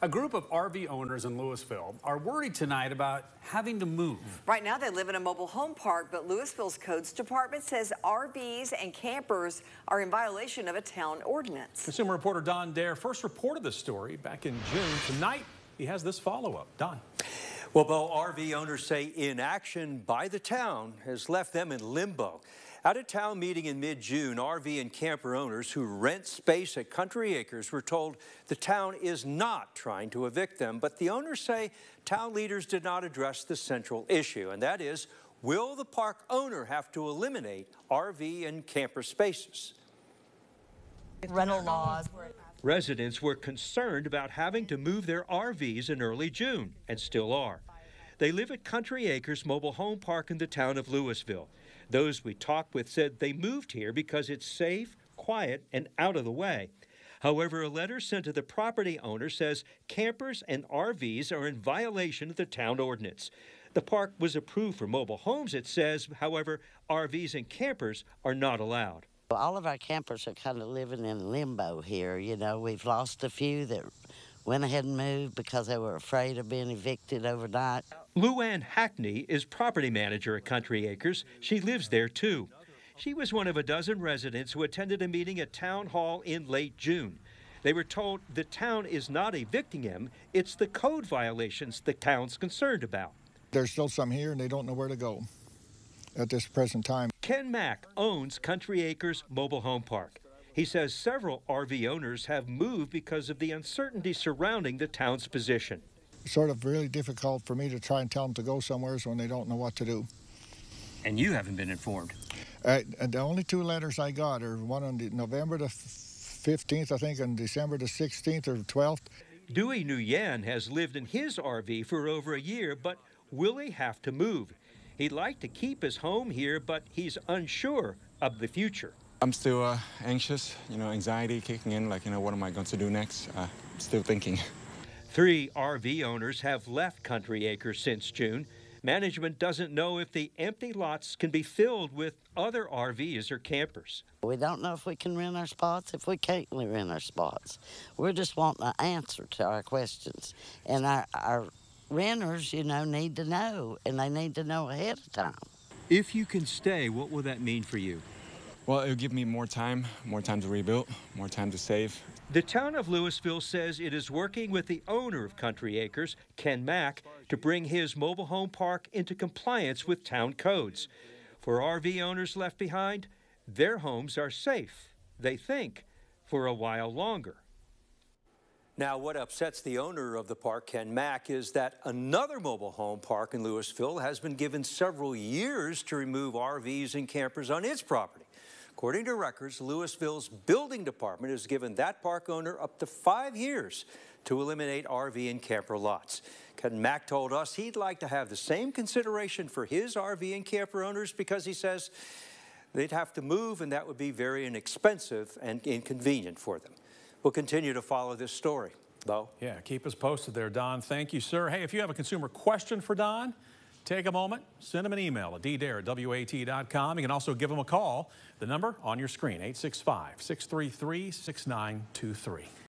A group of RV owners in Louisville are worried tonight about having to move. Right now, they live in a mobile home park, but Louisville's Codes Department says RVs and campers are in violation of a town ordinance. Consumer reporter Don Dare first reported this story back in June. Tonight, he has this follow-up. Don. Well, Bo, RV owners say inaction by the town has left them in limbo. At a town meeting in mid-June, RV and camper owners who rent space at Country Acres were told the town is not trying to evict them, but the owners say town leaders did not address the central issue, and that is, will the park owner have to eliminate RV and camper spaces? Rental laws. Residents were concerned about having to move their RVs in early June, and still are. They live at Country Acres Mobile Home Park in the town of Louisville. Those we talked with said they moved here because it's safe, quiet, and out of the way. However, a letter sent to the property owner says campers and RVs are in violation of the town ordinance. The park was approved for mobile homes, it says. However, RVs and campers are not allowed. All of our campers are kind of living in limbo here. You know, we've lost a few that went ahead and moved because they were afraid of being evicted overnight. Luann Hackney is property manager at Country Acres. She lives there too. She was one of a dozen residents who attended a meeting at Town Hall in late June. They were told the town is not evicting them, it's the code violations the town's concerned about. There's still some here and they don't know where to go at this present time. Ken Mack owns Country Acres Mobile Home Park. He says several RV owners have moved because of the uncertainty surrounding the town's position. It's sort of really difficult for me to try and tell them to go somewhere when they don't know what to do. And you haven't been informed. Uh, and the only two letters I got are one on the November the 15th, I think, and December the 16th or 12th. Dewey Nguyen has lived in his RV for over a year, but will he have to move? He'd like to keep his home here, but he's unsure of the future. I'm still uh, anxious, you know, anxiety kicking in, like, you know, what am I going to do next? Uh, still thinking. Three RV owners have left Country Acres since June. Management doesn't know if the empty lots can be filled with other RVs or campers. We don't know if we can rent our spots, if we can't rent our spots. We're just wanting an answer to our questions. And our, our renters, you know, need to know, and they need to know ahead of time. If you can stay, what will that mean for you? Well, it'll give me more time, more time to rebuild, more time to save. The town of Louisville says it is working with the owner of Country Acres, Ken Mack, to bring his mobile home park into compliance with town codes. For RV owners left behind, their homes are safe, they think, for a while longer. Now, what upsets the owner of the park, Ken Mack, is that another mobile home park in Louisville has been given several years to remove RVs and campers on its property. According to records, Louisville's building department has given that park owner up to five years to eliminate RV and camper lots. Ken Mack told us he'd like to have the same consideration for his RV and camper owners because he says they'd have to move and that would be very inexpensive and inconvenient for them. We'll continue to follow this story. Bo? Yeah, keep us posted there, Don. Thank you, sir. Hey, if you have a consumer question for Don, take a moment, send him an email at ddare at wate.com. You can also give him a call. The number on your screen, 865 633 6923.